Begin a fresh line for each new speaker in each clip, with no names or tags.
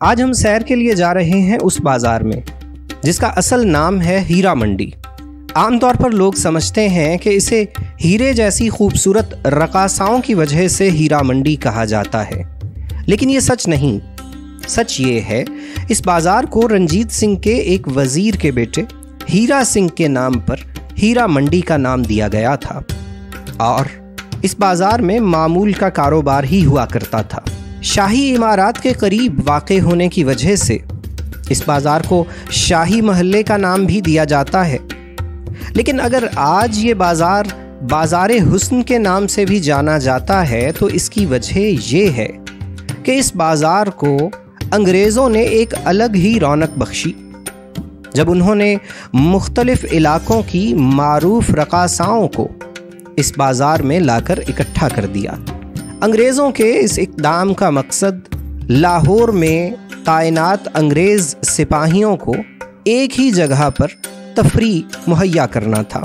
आज हम सैर के लिए जा रहे हैं उस बाज़ार में, जिसका असल नाम है हीरा मंडी। आमतौर पर लोग समझते हैं कि इसे हीरे जैसी खूबसूरत रकासाओं की वजह से हीरा मंडी कहा जाता है। लेकिन ये सच नहीं। सच ये है, इस बाज़ार को रंजीत सिंह के एक वज़ीर के बेटे, हीरा सिंह के नाम पर हीरा मंडी का नाम दिया गया था। और इस बाज़ार में मामूल का कारोबार ही हुआ करता था। शाही इमारत के करीब वाक़ होने की वजह से इस बाज़ार को शाही महल्ले का नाम भी दिया जाता है। लेकिन अगर आज ये बाज़ार बाज़ार हुस्न के नाम से भी जाना जाता है तो इसकी वजह ये है कि इस बाज़ार को अंग्रेज़ों ने एक अलग ही रौनक बख्शी। जब उन्होंने मुख्तलिफ़ इलाकों की मरूफ रकासाओं को इस बाज़ार में लाकर इकट्ठा कर दिया अंग्रेज़ों के इस इकदाम का मकसद लाहौर में तैनात अंग्रेज़ सिपाहियों को एक ही जगह पर तफरी मुहैया करना था।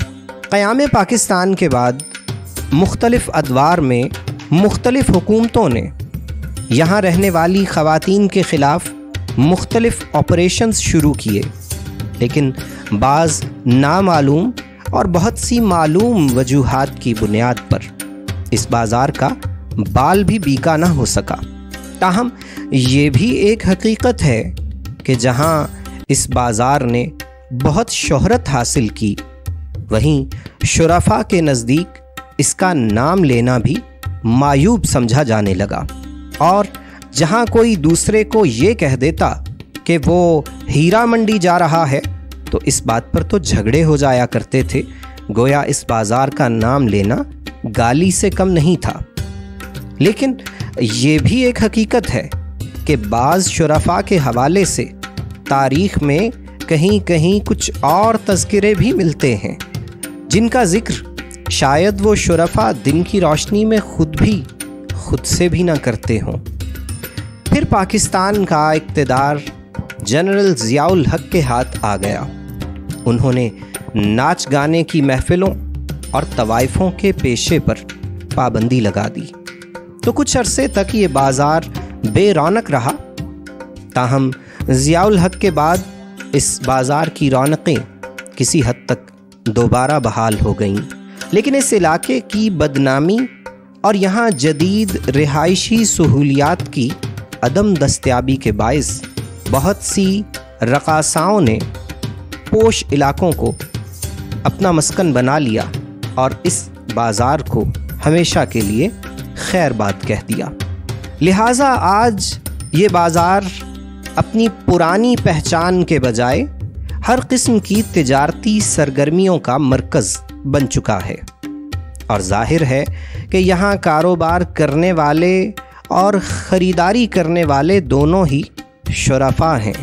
क़याम पाकिस्तान के बाद मुख्तलिफ़ अदवार में मुख्तलिफ़ हुकूमतों ने यहाँ रहने वाली ख़वातीन के ख़िलाफ़ मुख्तलिफ़ ऑपरेशन शुरू किए। लेकिन बाज़ नामालूम और बहुत सी मालूम वजूहत की बुनियाद पर इस बाज़ार का बाल भी बीका ना हो सका। ताहम, ये भी एक हकीकत है कि जहाँ इस बाज़ार ने बहुत शोहरत हासिल की, वहीं शुरफा के नज़दीक इसका नाम लेना भी मायूब समझा जाने लगा। और जहाँ कोई दूसरे को ये कह देता कि वो हीरा मंडी जा रहा है तो इस बात पर तो झगड़े हो जाया करते थे। गोया इस बाज़ार का नाम लेना गाली से कम नहीं था। लेकिन ये भी एक हकीकत है कि बाज़ शुरफा के हवाले से तारीख़ में कहीं कहीं कुछ और तस्करे भी मिलते हैं, जिनका ज़िक्र शायद वो शुरफा दिन की रोशनी में ख़ुद भी, खुद से भी ना करते हों। फिर पाकिस्तान का इकतदार जनरल ज़ियाउल हक के हाथ आ गया। उन्होंने नाच गाने की महफ़िलों और तवाइफ़ों के पेशे पर पाबंदी लगा दी। तो कुछ अरसे तक ये बाज़ार बेरौनक रहा। ताहम, ज़ियाउल हक के बाद इस बाज़ार की रौनकें किसी हद तक दोबारा बहाल हो गईं। लेकिन इस इलाके की बदनामी और यहाँ जदीद रिहायशी सहूलियात की अदम दस्तियाबी के बायस बहुत सी रकासाओं ने पोश इलाकों को अपना मस्कन बना लिया और इस बाज़ार को हमेशा के लिए खैर बात कह दिया। लिहाजा आज ये बाज़ार अपनी पुरानी पहचान के बजाय हर किस्म की तजारती सरगर्मियों का मरकज़ बन चुका है। और ज़ाहिर है कि यहाँ कारोबार करने वाले और ख़रीदारी करने वाले दोनों ही शराफा हैं।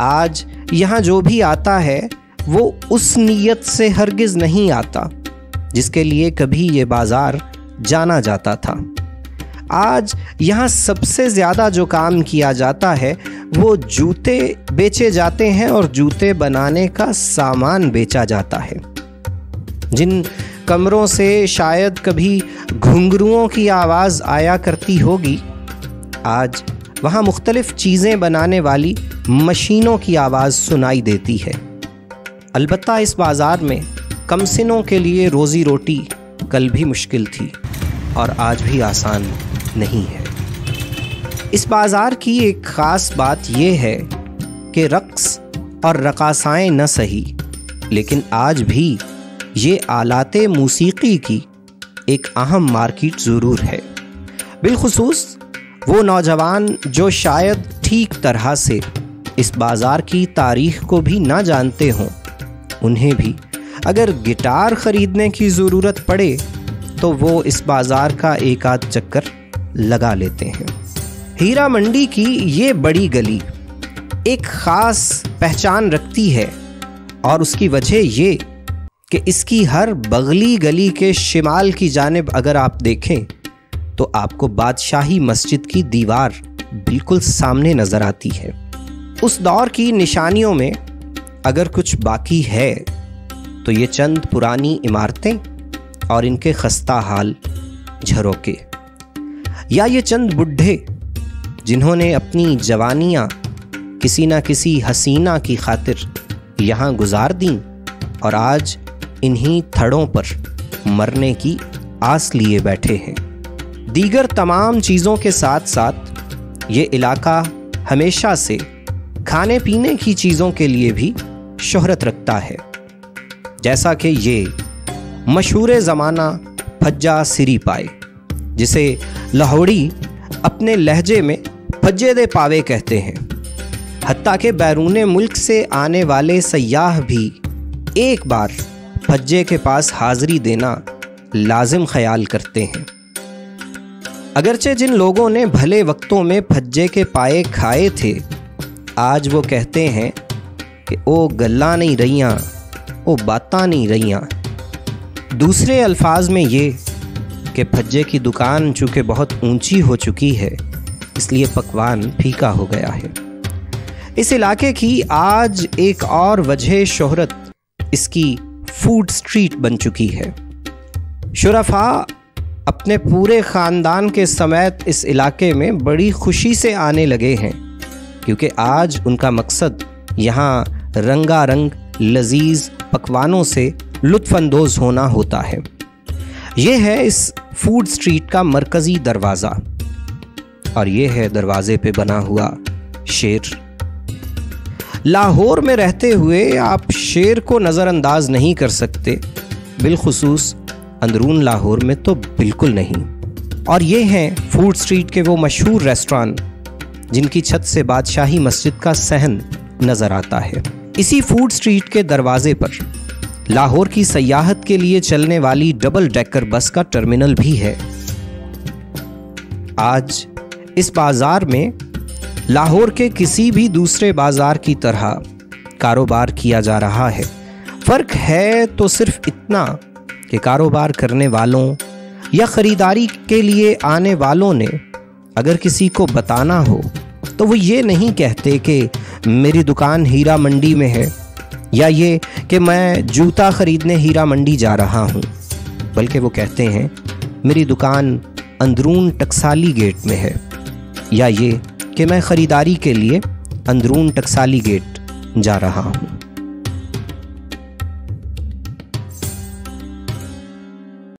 आज यहाँ जो भी आता है, वो उस नीयत से हरगिज़ नहीं आता, जिसके लिए कभी ये बाज़ार जाना जाता था। आज यहाँ सबसे ज़्यादा जो काम किया जाता है, वो जूते बेचे जाते हैं और जूते बनाने का सामान बेचा जाता है। जिन कमरों से शायद कभी घुंघरुओं की आवाज़ आया करती होगी, आज वहाँ मुख्तलिफ़ चीज़ें बनाने वाली मशीनों की आवाज़ सुनाई देती है। अलबत्ता इस बाज़ार में कमसिनों के लिए रोज़ी रोटी कल भी मुश्किल थी। और आज भी आसान नहीं है। इस बाज़ार की एक ख़ास बात यह है कि रक्स और रकासाएँ न सही, लेकिन आज भी ये आलात मूसीकी की एक अहम मार्केट ज़रूर है। बिलखसूस, वो नौजवान जो शायद ठीक तरह से इस बाज़ार की तारीख को भी ना जानते हों, उन्हें भी अगर गिटार ख़रीदने की ज़रूरत पड़े तो वो इस बाज़ार का एक आध चक्कर लगा लेते हैं। हीरा मंडी की ये बड़ी गली एक ख़ास पहचान रखती है और उसकी वजह ये कि इसकी हर बगली गली के शिमाल की जानब अगर आप देखें तो आपको बादशाही मस्जिद की दीवार बिल्कुल सामने नज़र आती है। उस दौर की निशानियों में अगर कुछ बाकी है तो ये चंद पुरानी इमारतें और इनके खस्ता हाल झरोके। या ये चंद बुढ़े, जिन्होंने अपनी जवानियाँ किसी ना किसी हसीना की खातिर यहाँ गुजार दी और आज इन्हीं थड़ों पर मरने की आस लिए बैठे हैं। दीगर तमाम चीज़ों के साथ साथ ये इलाका हमेशा से खाने पीने की चीज़ों के लिए भी शोहरत रखता है। जैसा कि ये मशहूर ज़माना फज्जा सिरी पाए, जिसे लाहौड़ी अपने लहजे में फज्जे दे पावे कहते हैं। हती के बैरून मुल्क से आने वाले सयाह भी एक बार फज्जे के पास हाज़री देना लाजिम ख्याल करते हैं। अगरचे जिन लोगों ने भले वक्तों में फज्जे के पाए खाए थे, आज वो कहते हैं कि ओ गल्ला नहीं रहियाँ, ओ बाता नहीं रहियाँ। दूसरे अल्फाज में ये कि भज्जे की दुकान चूँकि बहुत ऊँची हो चुकी है, इसलिए पकवान फीका हो गया है। इस इलाके की आज एक और वजह शोहरत इसकी फ़ूड स्ट्रीट बन चुकी है। शुरफा अपने पूरे ख़ानदान के समेत इस इलाके में बड़ी खुशी से आने लगे हैं, क्योंकि आज उनका मकसद यहाँ रंगारंग लजीज पकवानों से लुत्फानंदोज़ होना होता है। ये है इस फ़ूड स्ट्रीट का मरकज़ी दरवाज़ा। और ये है दरवाजे पे बना हुआ शेर। लाहौर में रहते हुए आप शेर को नज़रअंदाज नहीं कर सकते। बिलखसूस अंदरून लाहौर में तो बिल्कुल नहीं। और ये हैं फ़ूड स्ट्रीट के वो मशहूर रेस्टोरेंट, जिनकी छत से बादशाही मस्जिद का सहन नज़र आता है। इसी फ़ूड स्ट्रीट के दरवाजे पर लाहौर की सयाहत के लिए चलने वाली डबल डेकर बस का टर्मिनल भी है। आज, इस बाज़ार में लाहौर के किसी भी दूसरे बाज़ार की तरह कारोबार किया जा रहा है। फ़र्क है तो सिर्फ़ इतना कि कारोबार करने वालों या ख़रीदारी के लिए आने वालों ने अगर किसी को बताना हो तो वो ये नहीं कहते कि मेरी दुकान हीरा मंडी में है। या ये कि मैं जूता ख़रीदने हीरा मंडी जा रहा हूँ। बल्कि वो कहते हैं, मेरी दुकान अंदरून टकसाली गेट में है। या ये कि मैं ख़रीदारी के लिए अंदरून टकसाली गेट जा रहा हूँ।